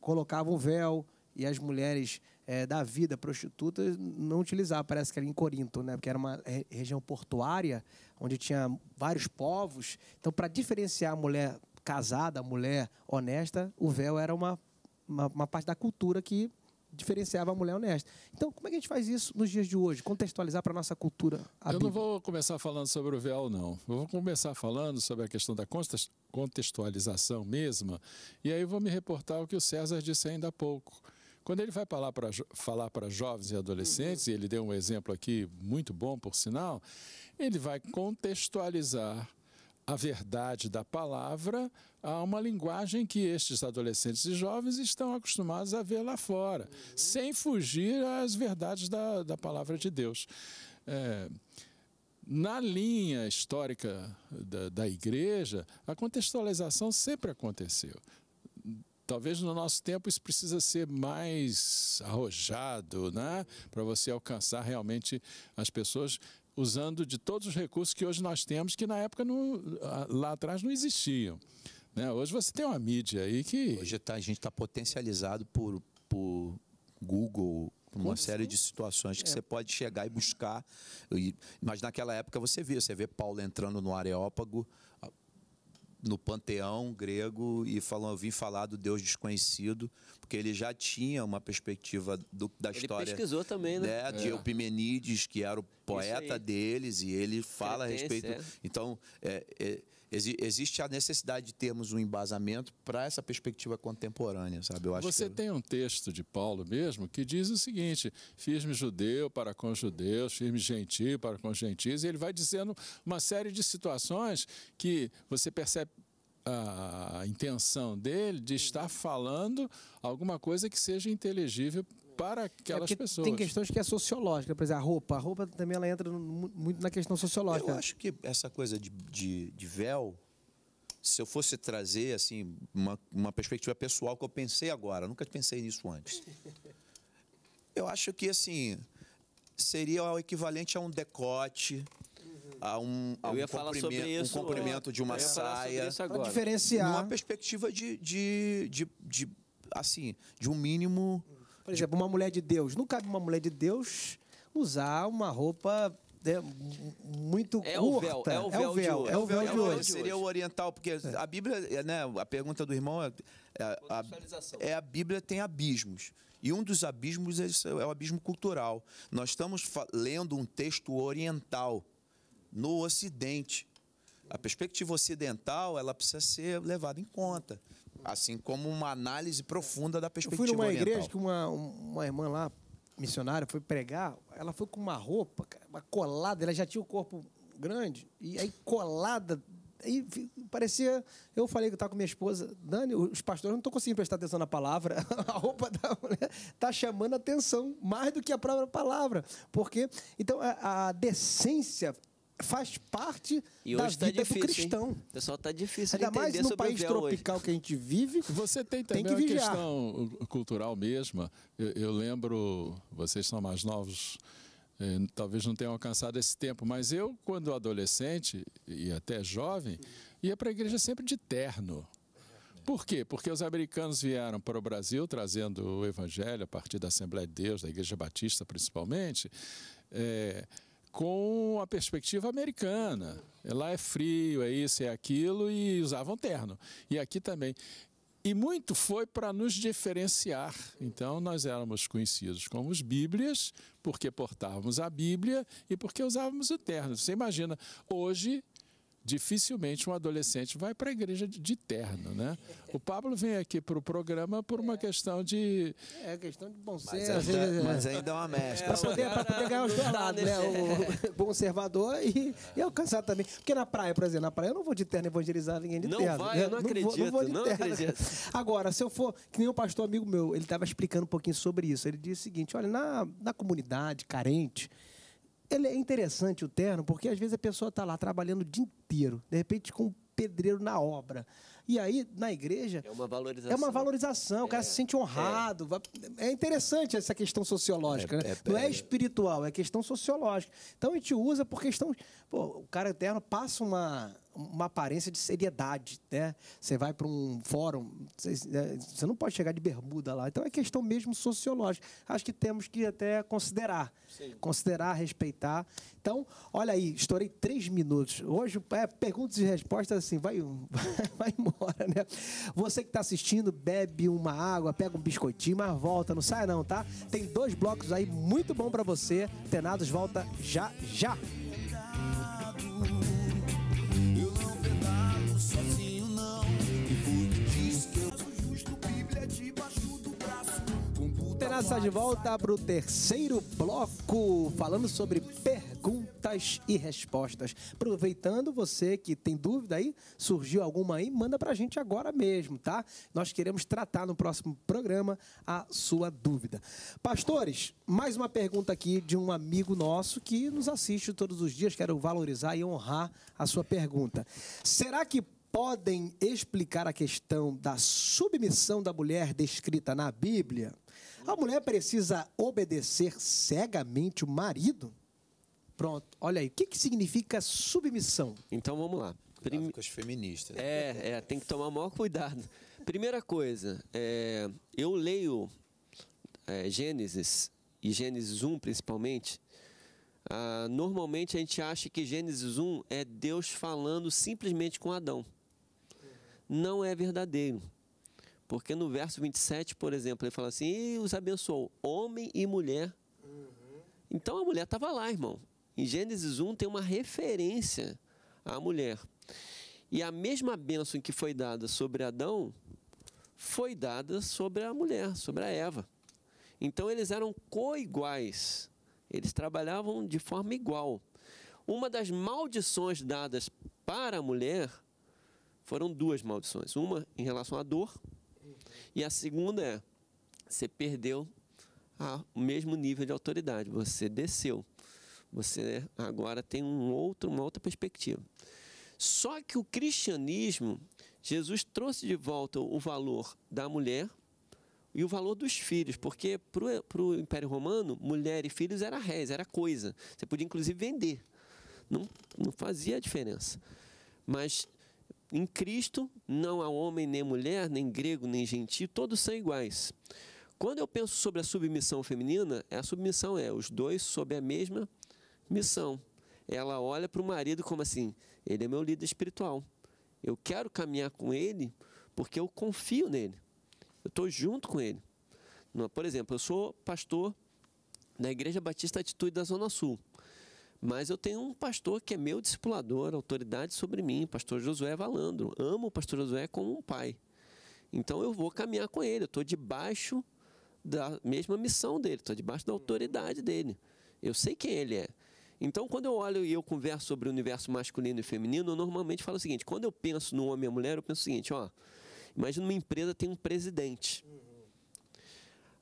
colocavam véu e as mulheres é, da vida prostitutas não utilizavam. Parece que era em Corinto, né? Porque era uma região portuária onde tinha vários povos. Então, para diferenciar a mulher casada, a mulher honesta, o véu era uma, uma, uma parte da cultura que diferenciava a mulher honesta. Então, como é que a gente faz isso nos dias de hoje? Contextualizar para a nossa cultura. A eu Bíblia? não vou começar falando sobre o véu, não. Eu vou começar falando sobre a questão da contextualização mesma, e aí vou me reportar ao que o César disse ainda há pouco. Quando ele vai falar para, falar para jovens e adolescentes, uhum. e ele deu um exemplo aqui muito bom, por sinal, ele vai contextualizar a verdade da palavra a uma linguagem que estes adolescentes e jovens estão acostumados a ver lá fora, uhum. sem fugir às verdades da, da palavra de Deus. É, na linha histórica da, da igreja, a contextualização sempre aconteceu. Talvez no nosso tempo isso precisa ser mais arrojado, né? Para você alcançar realmente as pessoas usando de todos os recursos que hoje nós temos, que na época não, lá atrás não existiam. Né? Hoje você tem uma mídia aí que. Hoje tá, a gente está potencializado por, por Google, uma série de situações que é. você pode chegar e buscar. Mas naquela época você via, você vê Paulo entrando no Areópago, no panteão grego e falou, vim falar do Deus desconhecido, porque ele já tinha uma perspectiva do, da ele história. Ele pesquisou também, né? né de é. Eupimenides, que era o poeta deles, e ele fala a respeito. É. Então, é, existe a necessidade de termos um embasamento para essa perspectiva contemporânea, sabe? Eu acho Você que... tem um texto de Paulo mesmo que diz o seguinte: fiz-me judeu para com judeus, fiz-me gentil para com gentios, e ele vai dizendo uma série de situações que você percebe a intenção dele de estar falando alguma coisa que seja inteligível para aquelas é pessoas. Tem questões que é sociológica, por exemplo, a roupa. A roupa também ela entra muito na questão sociológica. Eu acho que essa coisa de, de, de véu, se eu fosse trazer assim uma, uma perspectiva pessoal que eu pensei agora, nunca pensei nisso antes. Eu acho que assim seria o equivalente a um decote, a um, a um comprimento, isso, um comprimento de uma saia. Para diferenciar. Numa perspectiva de, de, de, de, assim, de um mínimo por exemplo, uma mulher de Deus. Não cabe uma mulher de Deus usar uma roupa né, muito é curta. O véu, é o véu, é o véu, é o véu de, hoje. Seria o oriental, porque é. a Bíblia, né, a pergunta do irmão é, é a, é a Bíblia tem abismos. E um dos abismos é, é o abismo cultural. Nós estamos lendo um texto oriental no Ocidente. A perspectiva ocidental ela precisa ser levada em conta. Assim como uma análise profunda da perspectiva Eu fui numa oriental. igreja que uma, uma irmã lá, missionária, foi pregar, ela foi com uma roupa, uma colada, ela já tinha o corpo grande, e aí colada, aí parecia. Eu falei que eu estava com minha esposa, Dani, os pastores não estão conseguindo prestar atenção na palavra, a roupa da mulher está chamando atenção mais do que a própria palavra. Porque, então, a, a decência faz parte e da tá vida difícil, do cristão. Hein? Pessoal, tá difícil Ainda mais no país tropical hoje. que a gente vive. Você tem também tem que uma questão cultural mesma. Eu, eu, lembro, vocês são mais novos, eh, talvez não tenham alcançado esse tempo, mas eu, quando adolescente e até jovem, ia para a igreja sempre de terno. Por quê? Porque os americanos vieram para o Brasil trazendo o evangelho a partir da Assembleia de Deus, da Igreja Batista principalmente. É, com a perspectiva americana. Lá é frio, é isso, é aquilo, e usavam terno. E aqui também. E muito foi para nos diferenciar. Então, nós éramos conhecidos como os Bíblias, porque portávamos a Bíblia e porque usávamos o terno. Você imagina, hoje dificilmente um adolescente vai para a igreja de terno, né? O Pablo vem aqui para o programa por uma questão de... É, questão de bom senso. Mas, ainda, mas ainda é uma mescla. Para poder, poder ganhar os dois lados, né? O conservador e, e alcançar também. Porque na praia, por exemplo, na praia eu não vou de terno evangelizar ninguém de não terno. Vai, eu não, não acredito, vou, não vou de não terno. acredito. Agora, se eu for, que nem um pastor amigo meu, ele estava explicando um pouquinho sobre isso. Ele disse o seguinte, olha, na, na comunidade carente, ele é interessante o terno, porque às vezes a pessoa está lá trabalhando o dia inteiro, de repente com um pedreiro na obra. E aí, na igreja. É uma valorização. É uma valorização, o cara é, se sente honrado. É. é. interessante essa questão sociológica, é, né? É, Não é, é espiritual, é questão sociológica. Então a gente usa por questão. Pô, o cara eterno passa uma, uma aparência de seriedade, né? Você vai para um fórum, você, é, você não pode chegar de bermuda lá. Então é questão mesmo sociológica. Acho que temos que até considerar, Sim. considerar, respeitar. Então, olha aí, estourei três minutos. Hoje, é, perguntas e respostas assim, vai, vai embora, né? Você que está assistindo, bebe uma água, pega um biscoitinho, mas volta, não sai não, tá? Tem dois blocos aí muito bom para você. Tenados volta já já. Está de volta para o terceiro bloco, falando sobre perguntas e respostas. Aproveitando você que tem dúvida aí, surgiu alguma aí, manda para a gente agora mesmo, tá? Nós queremos tratar no próximo programa a sua dúvida. Pastores, mais uma pergunta aqui de um amigo nosso que nos assiste todos os dias. Quero valorizar e honrar a sua pergunta. Será que podem explicar a questão da submissão da mulher descrita na Bíblia? A mulher precisa obedecer cegamente o marido? Pronto, olha aí. O que, que significa submissão? Então vamos lá. Prim... Com as feministas. É, é, tem que tomar maior cuidado. Primeira coisa, é, eu leio é, Gênesis e Gênesis 1 principalmente. Ah, normalmente a gente acha que Gênesis 1 é Deus falando simplesmente com Adão. Não é verdadeiro. Porque no verso 27, por exemplo, ele fala assim: e os abençoou, homem e mulher. Uhum. Então a mulher estava lá, irmão. Em Gênesis 1 tem uma referência à mulher. E a mesma bênção que foi dada sobre Adão foi dada sobre a mulher, sobre a Eva. Então eles eram coiguais. Eles trabalhavam de forma igual. Uma das maldições dadas para a mulher foram duas maldições. Uma em relação à dor e a segunda é: você perdeu o mesmo nível de autoridade, você desceu. Você agora tem um outro, uma outra perspectiva. Só que o cristianismo, Jesus trouxe de volta o valor da mulher e o valor dos filhos, porque para o Império Romano, mulher e filhos era res, era coisa. Você podia inclusive vender. Não, não fazia diferença. Mas em Cristo não há homem nem mulher, nem grego, nem gentil, todos são iguais. Quando eu penso sobre a submissão feminina, a submissão é os dois sob a mesma missão. Ela olha para o marido como assim: ele é meu líder espiritual. Eu quero caminhar com ele porque eu confio nele. Eu estou junto com ele. Por exemplo, eu sou pastor da Igreja Batista Atitude da Zona Sul. Mas eu tenho um pastor que é meu discipulador, autoridade sobre mim, pastor Josué Valandro. Amo o pastor Josué como um pai. Então eu vou caminhar com ele, eu estou debaixo da mesma missão dele, estou debaixo da autoridade dele. Eu sei quem ele é. Então, quando eu olho e eu converso sobre o universo masculino e feminino, eu normalmente falo o seguinte: quando eu penso no homem e mulher, eu penso o seguinte, ó, imagina uma empresa tem um presidente.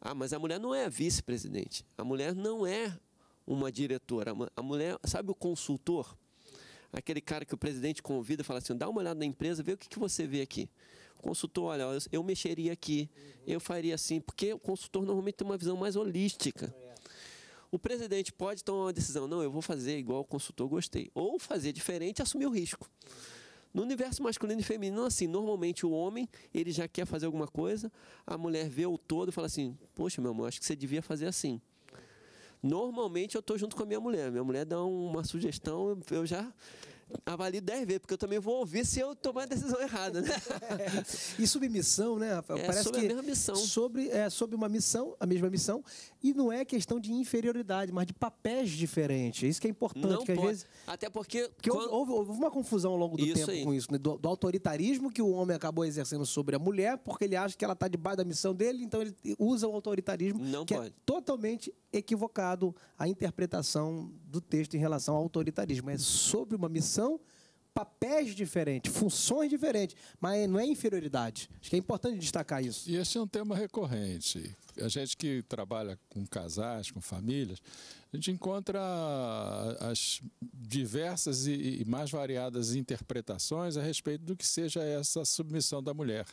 Ah, mas a mulher não é a vice-presidente. A mulher não é uma diretora. A mulher, sabe o consultor? Aquele cara que o presidente convida e fala assim: dá uma olhada na empresa, vê o que, que você vê aqui. O consultor, olha, eu mexeria aqui, eu faria assim, porque o consultor normalmente tem uma visão mais holística. O presidente pode tomar uma decisão, não, eu vou fazer igual o consultor gostei, ou fazer diferente e assumir o risco. No universo masculino e feminino, assim, normalmente o homem, ele já quer fazer alguma coisa, a mulher vê o todo e fala assim, poxa, meu amor, acho que você devia fazer assim. Normalmente eu estou junto com a minha mulher. Minha mulher dá uma sugestão, eu já avalio 10 vezes, porque eu também vou ouvir se eu tomar a decisão errada, né? e submissão, né, Rafael? É, Parece sobre que a mesma missão. Sobre, é, sobre uma missão, a mesma missão, e não é questão de inferioridade, mas de papéis diferentes. Isso que é importante. Não que pode. Vezes, Até porque... porque quando... houve, houve, uma confusão ao longo do isso tempo aí. com isso, né? do, do, autoritarismo que o homem acabou exercendo sobre a mulher, porque ele acha que ela está debaixo da missão dele, então ele usa o autoritarismo, não que pode. é totalmente equivocado a interpretação do texto em relação ao autoritarismo. É sobre uma missão papéis diferentes, funções diferentes, mas não é inferioridade. Acho que é importante destacar isso. E este é um tema recorrente. a gente que trabalha com casais, com famílias, a gente encontra as diversas e mais variadas interpretações a respeito do que seja essa submissão da mulher.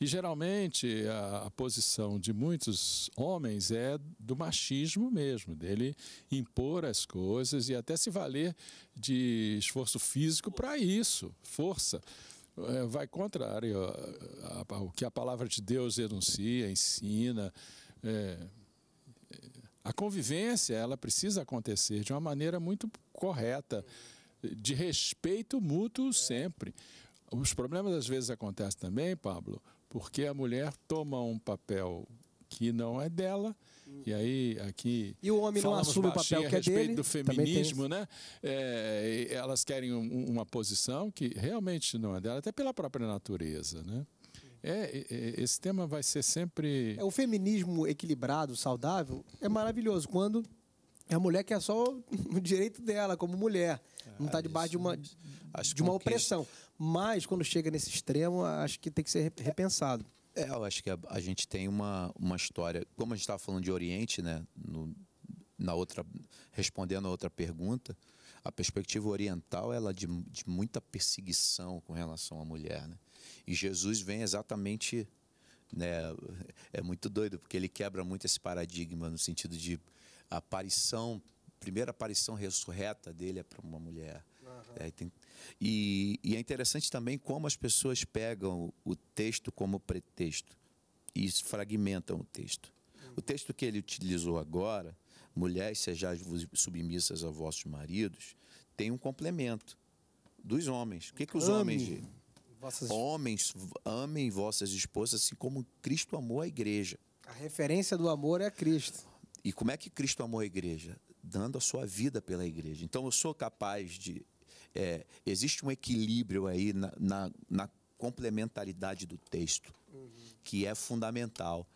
E geralmente a, a, posição de muitos homens é do machismo mesmo, dele impor as coisas e até se valer de esforço físico para isso, força. É, vai contrário ao que a palavra de Deus denuncia, ensina. É, a convivência ela precisa acontecer de uma maneira muito correta, de respeito mútuo sempre. Os problemas às vezes acontecem também, Pablo, porque a mulher toma um papel que não é dela. E aí, aqui. E o homem não assume o papel que é dele. A respeito do feminismo, né? É, elas querem um, uma posição que realmente não é dela, até pela própria natureza, né? É, é, esse tema vai ser sempre. É, o feminismo equilibrado, saudável, é maravilhoso quando é a mulher quer só o direito dela como mulher, não está ah, debaixo de uma, de uma opressão. Mas quando chega nesse extremo, acho que tem que ser repensado. É, eu acho que a, a gente tem uma, uma história, como a gente estava falando de Oriente, né, no, na outra, respondendo a outra pergunta, a perspectiva oriental ela é de, de muita perseguição com relação à mulher, né? E Jesus vem exatamente, né, é muito doido porque ele quebra muito esse paradigma no sentido de a aparição, primeira aparição ressurreta dele é para uma mulher. Uhum. É, tem, e, e é interessante também como as pessoas pegam o texto como pretexto e fragmentam o texto. O texto que ele utilizou agora, mulheres sejais submissas a vossos maridos, tem um complemento dos homens. O que, que os Ame. homens vossas... Homens, amem vossas esposas assim como Cristo amou a igreja. A referência do amor é Cristo. E como é que Cristo amou a igreja? Dando a sua vida pela igreja. Então eu sou capaz de é, existe um equilíbrio aí na, na, na complementaridade do texto, uhum. que é fundamental.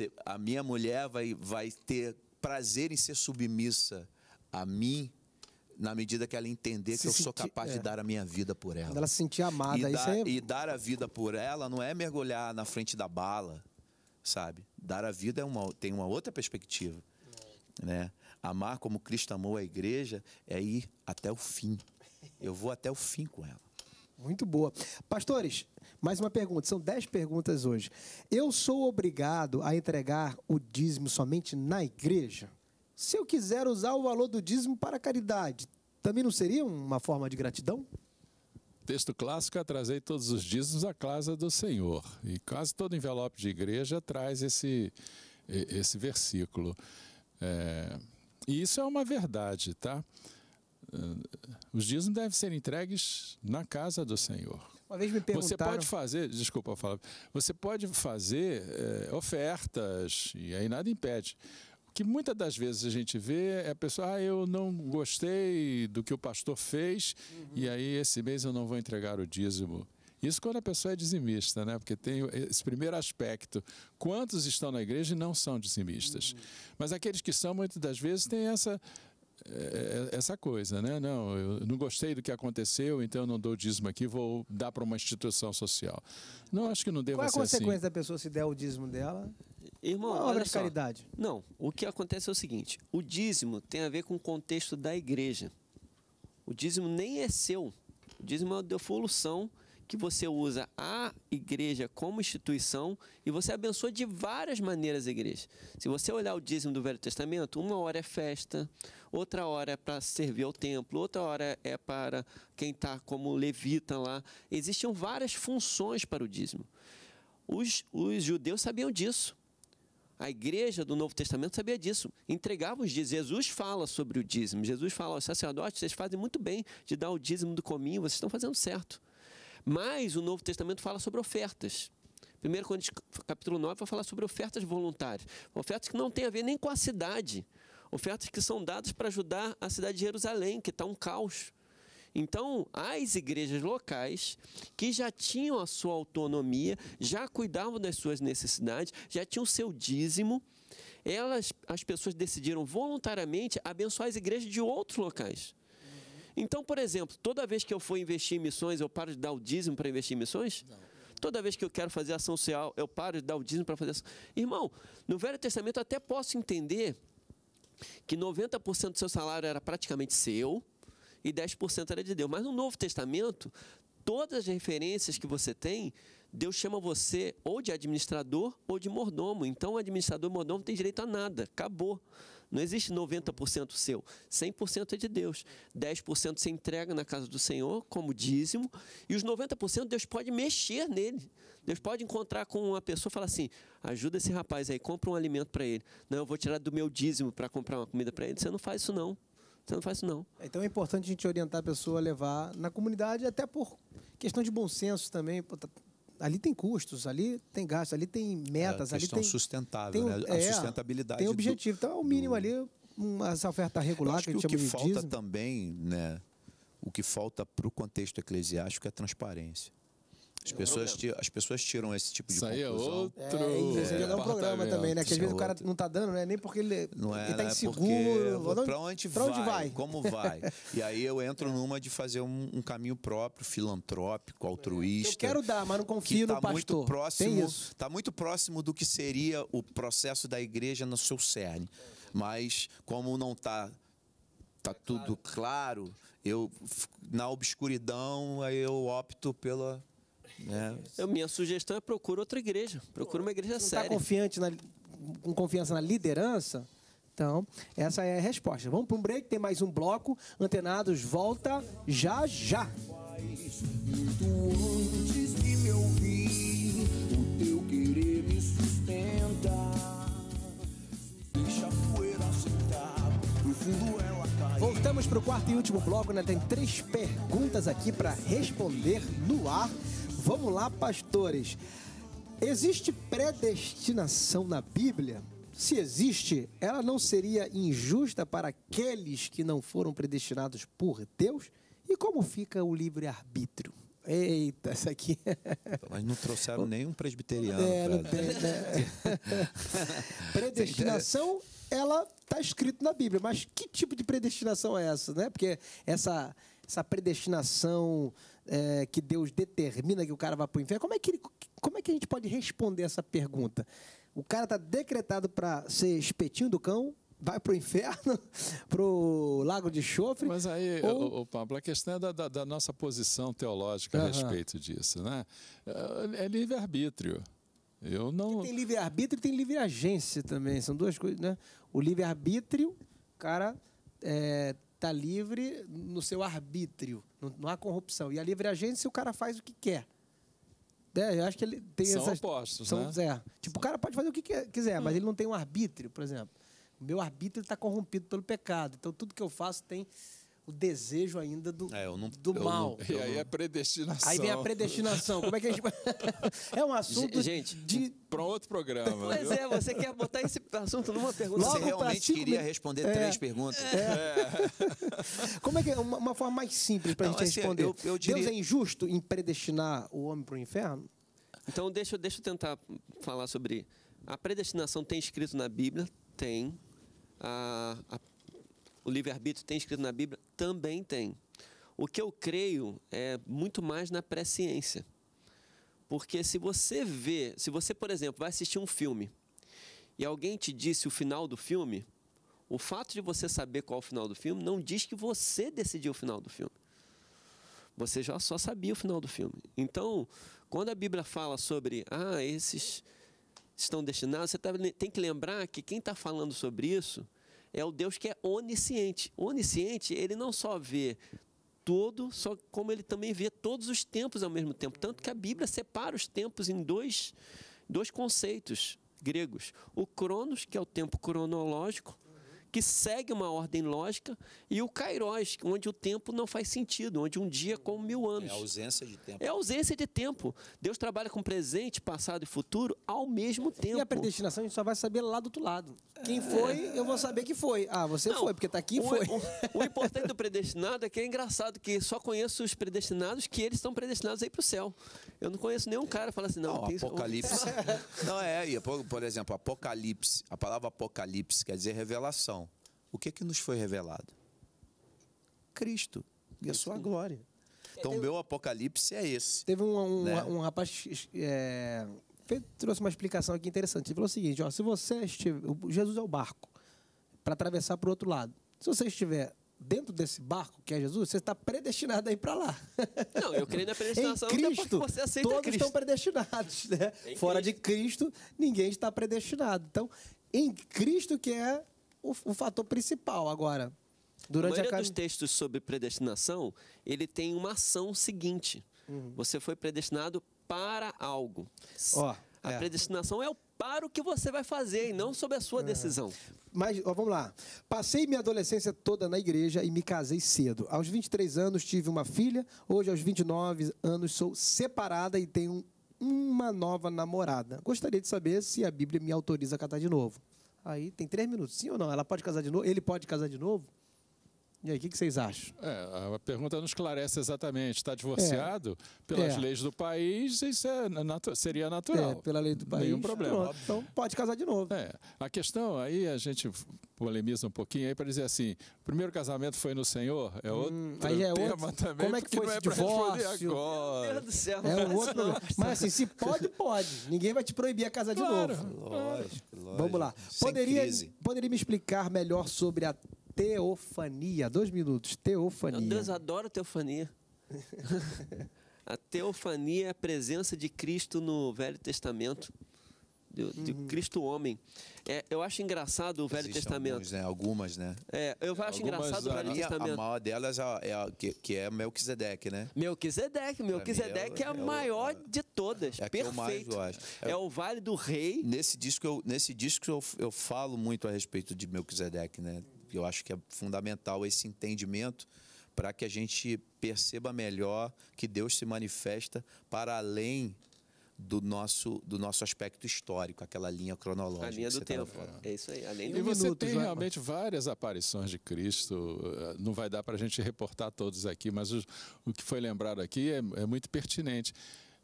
É. a minha mulher vai, vai ter prazer em ser submissa a mim na medida que ela entender se que eu sou capaz é. de dar a minha vida por ela. Quando ela se sentir amada. E, dar, é... e dar a vida por ela não é mergulhar na frente da bala, sabe? Dar a vida é uma, tem uma outra perspectiva. Né? Amar como Cristo amou a igreja é ir até o fim. Eu vou até o fim com ela. Muito boa. Pastores, mais uma pergunta. São dez perguntas hoje. Eu sou obrigado a entregar o dízimo somente na igreja? Se eu quiser usar o valor do dízimo para caridade, também não seria uma forma de gratidão? Texto clássico é trazer todos os dízimos à casa do Senhor. E quase todo envelope de igreja traz esse, esse versículo. É, e isso é uma verdade, tá? Os dízimos devem ser entregues na casa do Senhor. Uma vez me perguntaram... Você pode fazer, desculpa, falar, você pode fazer é, ofertas e aí nada impede. O que muitas das vezes a gente vê é a pessoa, ah, eu não gostei do que o pastor fez uhum. e aí esse mês eu não vou entregar o dízimo. Isso quando a pessoa é dizimista, né? Porque tem esse primeiro aspecto. Quantos estão na igreja e não são dizimistas? Uhum. Mas aqueles que são, muitas das vezes, têm essa é, é, essa coisa, né? Não, eu não gostei do que aconteceu, então eu não dou dízimo aqui, vou dar para uma instituição social. Não, acho que não deva Qual é a consequência assim. da pessoa se der o dízimo dela? Irmão, uma obra de caridade. Não, o que acontece é o seguinte: o dízimo tem a ver com o contexto da igreja. O dízimo nem é seu. O dízimo é uma devolução que você usa a igreja como instituição e você abençoa de várias maneiras a igreja. Se você olhar o dízimo do Velho Testamento, uma hora é festa, outra hora é para servir ao templo, outra hora é para quem está como levita lá. Existiam várias funções para o dízimo. Os, os judeus sabiam disso. A igreja do Novo Testamento sabia disso. Entregava os dízimos. Jesus fala sobre o dízimo. Jesus fala aos sacerdotes: vocês fazem muito bem de dar o dízimo do cominho, vocês estão fazendo certo. Mas o Novo Testamento fala sobre ofertas. Primeiro capítulo 9 vai falar sobre ofertas voluntárias. Ofertas que não têm a ver nem com a cidade. Ofertas que são dadas para ajudar a cidade de Jerusalém, que está um caos. Então, as igrejas locais que já tinham a sua autonomia, já cuidavam das suas necessidades, já tinham o seu dízimo, elas, as pessoas decidiram voluntariamente abençoar as igrejas de outros locais. Então, por exemplo, toda vez que eu for investir em missões, eu paro de dar o dízimo para investir em missões? Não. Toda vez que eu quero fazer ação social, eu paro de dar o dízimo para fazer ação. Irmão, no Velho Testamento eu até posso entender que 90% do seu salário era praticamente seu e 10% era de Deus. Mas no Novo Testamento, todas as referências que você tem, Deus chama você ou de administrador ou de mordomo. Então, o administrador e mordomo tem direito a nada. Acabou. Não existe 90% seu, 100% é de Deus. 10% você entrega na casa do Senhor como dízimo, e os 90% Deus pode mexer nele. Deus pode encontrar com uma pessoa e falar assim: ajuda esse rapaz aí, compra um alimento para ele. Não, eu vou tirar do meu dízimo para comprar uma comida para ele. Você não faz isso, não. Você não faz isso, não. Então é importante a gente orientar a pessoa a levar na comunidade, até por questão de bom senso também. Ali tem custos, ali tem gastos, ali tem metas, é, ali tem sustentável, tem, né? a é, sustentabilidade. Tem objetivo. Do, então, é o mínimo do... ali, uma, essa oferta regular que, que O que falta dízimo. também, né? O que falta para o contexto eclesiástico é transparência. As pessoas, tiram, as pessoas tiram esse tipo de isso conclusão. Aí é outro é, isso é um programa também, né? Que às vezes o cara não está dando, né? Nem porque ele, não é, ele tá né? inseguro. Para onde, pra onde vai, vai? Como vai? E aí eu entro numa de fazer um, um caminho próprio, filantrópico, altruísta. Eu quero dar, mas não confio tá no pastor. Muito próximo, Está muito próximo do que seria o processo da igreja no seu cerne. Mas como não está tá tudo claro, eu na obscuridão aí eu opto pela é. Eu, minha sugestão é procura outra igreja. Procura uma igreja Você séria. Está confiante na, com confiança na liderança? Então, essa é a resposta. Vamos para um break, tem mais um bloco. Antenados volta já já. Muito antes de me ouvir, o teu querer me sustenta. Deixa a poeira sentar, no fundo ela cai. Voltamos para o quarto e último bloco, né? Tem três perguntas aqui para responder no ar. Vamos lá, pastores. Existe predestinação na Bíblia? Se existe, ela não seria injusta para aqueles que não foram predestinados por Deus? E como fica o livre-arbítrio? Eita, essa aqui. Mas não trouxeram nenhum presbiteriano. É, não tem, né? Predestinação, ela está escrito na Bíblia, mas que tipo de predestinação é essa, né? Porque essa, essa predestinação é, que Deus determina que o cara vá para o inferno, como é, que ele, como é que a gente pode responder essa pergunta? O cara está decretado para ser espetinho do cão, vai para o inferno, para o lago de chofre. Mas aí, ou... o, Pablo, a questão é da, da, da nossa posição teológica uhum. a respeito disso. Né? É, é livre-arbítrio. Eu não... tem livre-arbítrio e tem livre-agência também. São duas coisas, né? O livre-arbítrio, o cara é, está livre no seu arbítrio, não, não, há corrupção. E a livre agência, o cara faz o que quer. É, eu acho que ele tem são essas. Opostos, são, né? É, tipo, o cara pode fazer o que quiser, mas hum. ele não tem um arbítrio, por exemplo. O meu arbítrio está corrompido pelo pecado. Então, tudo que eu faço tem o desejo ainda do, é, não, do mal. Não, e aí a predestinação. Aí vem a predestinação. Como é que a gente. é um assunto gente, de. Para outro programa. Pois viu? é, você quer botar esse assunto numa pergunta. Logo você realmente queria responder é, três perguntas. É. É. Como é que é? Uma, uma forma mais simples para a gente assim, responder. Eu, eu diria... Deus é injusto em predestinar o homem para o inferno? Então, deixa, deixa eu tentar falar sobre. A predestinação tem escrito na Bíblia? Tem. A, a o livre-arbítrio tem escrito na Bíblia? Também tem. O que eu creio é muito mais na presciência. Porque se você vê, se você, por exemplo, vai assistir um filme e alguém te disse o final do filme, o fato de você saber qual é o final do filme não diz que você decidiu o final do filme. Você já só sabia o final do filme. Então, quando a Bíblia fala sobre, ah, esses estão destinados, você tá tem que lembrar que quem está falando sobre isso é o Deus que é onisciente. Onisciente, ele não só vê todo, só como ele também vê todos os tempos ao mesmo tempo. Tanto que a Bíblia separa os tempos em dois, dois conceitos gregos. O cronos, que é o tempo cronológico, que segue uma ordem lógica, e o kairos, onde o tempo não faz sentido, onde um dia é como mil anos. É ausência de tempo. É ausência de tempo. Deus trabalha com presente, passado e futuro ao mesmo tempo. E a predestinação a gente só vai saber lá do outro lado. Quem foi, eu vou saber que foi. Ah, você não, foi, porque está aqui e foi. O, o, importante do predestinado é que é engraçado que só conheço os predestinados que eles estão predestinados aí para o céu. Eu não conheço nenhum cara que fala assim, não. não tem... Apocalipse. não é, por, por exemplo, Apocalipse. A palavra Apocalipse quer dizer revelação o que, que nos foi revelado? Cristo e a sua glória. Então, o meu apocalipse é esse. Teve um, um, né? um rapaz é, trouxe uma explicação aqui interessante. Ele falou o seguinte: ó, se você estiver. Jesus é o barco para atravessar para o outro lado. Se você estiver dentro desse barco que é Jesus, você está predestinado a ir para lá. Não, eu creio na predestinação em Cristo, você aceita todos Cristo. estão predestinados, né? Fora de Cristo, ninguém está predestinado. Então, em Cristo que é o, o fator principal agora. Durante a maioria a... dos textos sobre predestinação, ele tem uma ação seguinte. Uhum. Você foi predestinado para algo. Ó, a é. predestinação é o para o que você vai fazer e não sobre a sua é. decisão. Mas, ó, vamos lá. Passei minha adolescência toda na igreja e me casei cedo. Aos 23 anos tive uma filha, hoje aos 29 anos sou separada e tenho uma nova namorada. Gostaria de saber se a Bíblia me autoriza a casar de novo. Aí tem três minutos. Sim ou não? Ela pode casar de novo? Ele pode casar de novo? E aí, o que, que, vocês acham? É, a pergunta não esclarece exatamente. Está divorciado é. pelas é. leis do país, isso é, natu seria natural. É, pela lei do país. Nenhum problema. Pronto, então pode casar de novo. É. A questão aí, a gente polemiza um pouquinho aí para dizer assim: o primeiro casamento foi no Senhor, é outro hum, aí é tema outro, também. Como é que foi esse é divórcio? Agora. Meu Deus do céu. É um outro problema. Mas assim, se pode, pode. Ninguém vai te proibir a casar claro, de novo. Lógico, lógico. Vamos lá. Poderia, poderia me explicar melhor sobre a teofania. Dois minutos. Teofania. Meu Deus, adoro teofania. a teofania é a presença de Cristo no Velho Testamento. De, de uhum. Cristo homem. É, eu acho engraçado o Velho Existem Testamento. Alguns, né? Algumas, né? É, eu acho Algumas, engraçado o Velho Testamento. A maior delas é, é a, que, que é Melquisedeque, né? Melquisedeque. Melquisedeque é, é, a maior de todas. É Perfeito. É, é, o Vale do Rei. Nesse disco, eu, nesse disco eu, eu falo muito a respeito de Melquisedeque, né? Eu acho que é fundamental esse entendimento para que a gente perceba melhor que Deus se manifesta para além do nosso, do nosso aspecto histórico, aquela linha cronológica. A linha do tempo. É isso aí. Além e você minutos, tem realmente várias aparições de Cristo. Eh, não vai dar para a gente reportar todos aqui, mas o, o que foi lembrado aqui é, é muito pertinente.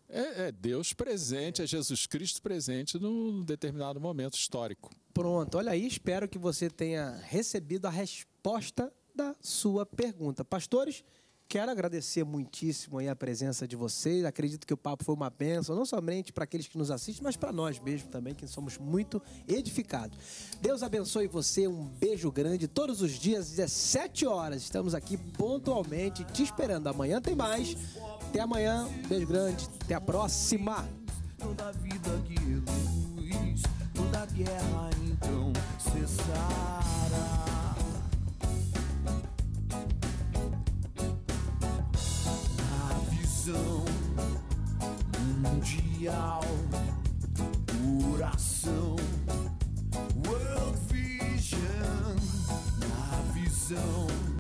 É, é, Deus presente, é Jesus Cristo presente num determinado momento histórico. Pronto, olha aí, espero que você tenha recebido a resposta da sua pergunta. Pastores, Quero agradecer muitíssimo a presença de vocês. Acredito que o papo foi uma bênção, não somente para aqueles que nos assistem, mas para nós mesmos também, que somos muito edificados. Deus abençoe você, um beijo grande. Todos os dias, 17 horas, estamos aqui pontualmente te esperando. Amanhã tem mais. Até amanhã, beijo grande, até a próxima. Toda vida que luz, toda guerra então cessará. Revolução Mundial Oração World Vision Na visão.